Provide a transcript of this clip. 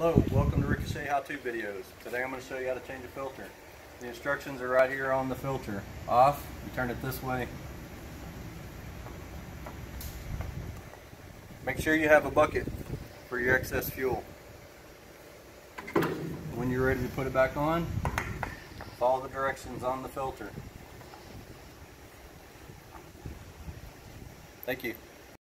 Hello, welcome to Ricochet How-To videos. Today I'm going to show you how to change a filter. The instructions are right here on the filter. Off, you turn it this way. Make sure you have a bucket for your excess fuel. When you're ready to put it back on, follow the directions on the filter. Thank you.